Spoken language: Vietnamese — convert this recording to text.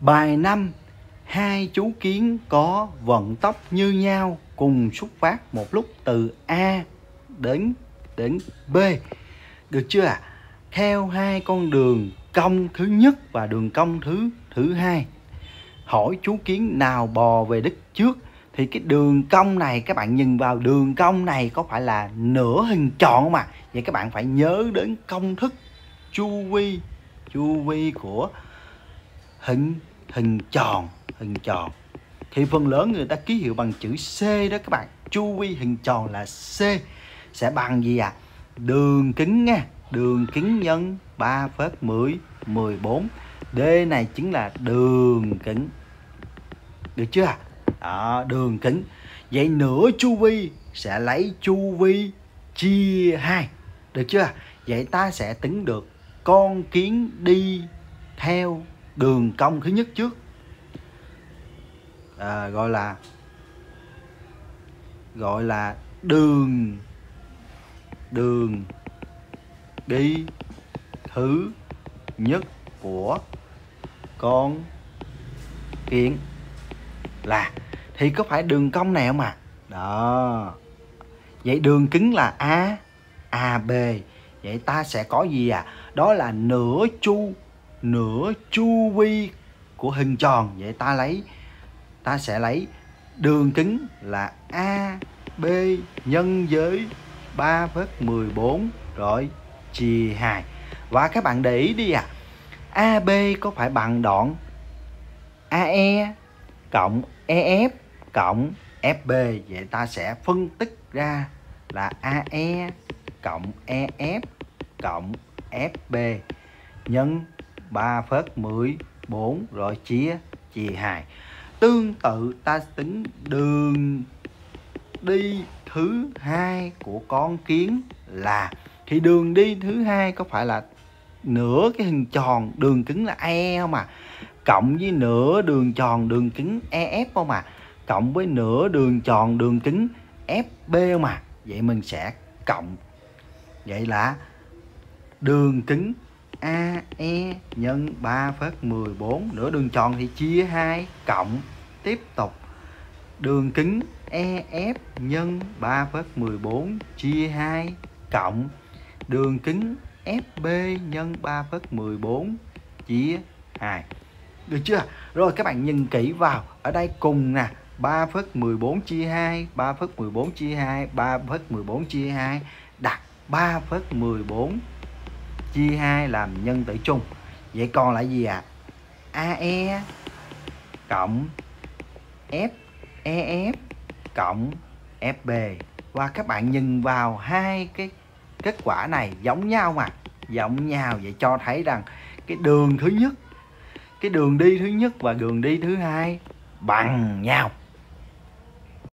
Bài 5 Hai chú kiến có vận tốc như nhau cùng xuất phát một lúc từ A đến đến B. Được chưa ạ? À? Theo hai con đường cong thứ nhất và đường cong thứ thứ hai. Hỏi chú kiến nào bò về đích trước, thì cái đường cong này, các bạn nhìn vào đường cong này có phải là nửa hình tròn không ạ? À? Vậy các bạn phải nhớ đến công thức chu vi chu vi của hình hình tròn hình tròn. Thì phần lớn người ta ký hiệu bằng chữ C đó các bạn. Chu vi hình tròn là C. Sẽ bằng gì ạ? À? đường kính nha. Đường kính nhân 3 phớt 10 14 D này chính là đường kính. Được chưa à? đường kính. Vậy nửa chu vi sẽ lấy chu vi chia hai. Được chưa vậy ta sẽ tính được con kiến đi theo đường cong thứ nhất trước. À, gọi là gọi là đường đường đi thứ nhất của con kiến là thì có phải đường cong này không à đó. Vậy đường kính là a ab vậy ta sẽ có gì à đó là nửa chu nửa chu vi của hình tròn. Vậy ta lấy ta sẽ lấy đường kính là a b nhân với 3,14 rồi chia 2 và các bạn để ý đi à AB có phải bằng đoạn AE cộng EF cộng FB vậy ta sẽ phân tích ra là AE cộng EF cộng FB nhân 3 phớt 14 rồi chia chia 2 tương tự, ta tính đường đi thứ hai của con kiến là, thì đường đi thứ hai có phải là nửa cái hình tròn đường kính là e không à? Cộng với nửa đường tròn đường kính EF không à? Cộng với nửa đường tròn đường kính FB không à? Vậy mình sẽ cộng. Vậy là đường a e nhân 3 phát 14 nửa đường tròn thì chia 2 cộng. Tiếp tục. Đường kính EF nhân 3 phát 14 chia 2 cộng. Đường kính FB nhân 3 phát 14 chia 2 được chưa? Rồi các bạn nhìn kỹ vào. Ở đây cùng nè. 3 phớt 14 chia 2 3 phớt 14 chia 2 3 phớt 14 chia 2 đặt 3 phớt 14 chia 2 làm nhân tử chung. Vậy còn lại gì ạ? À? AE cộng FEF cộng FB và các bạn nhìn vào hai cái kết quả này giống nhau mà. Giống nhau, vậy cho thấy rằng cái đường thứ nhất, cái đường đi thứ nhất và đường đi thứ hai bằng nhau.